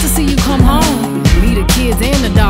to see you come home. Me, the kids, and the dog.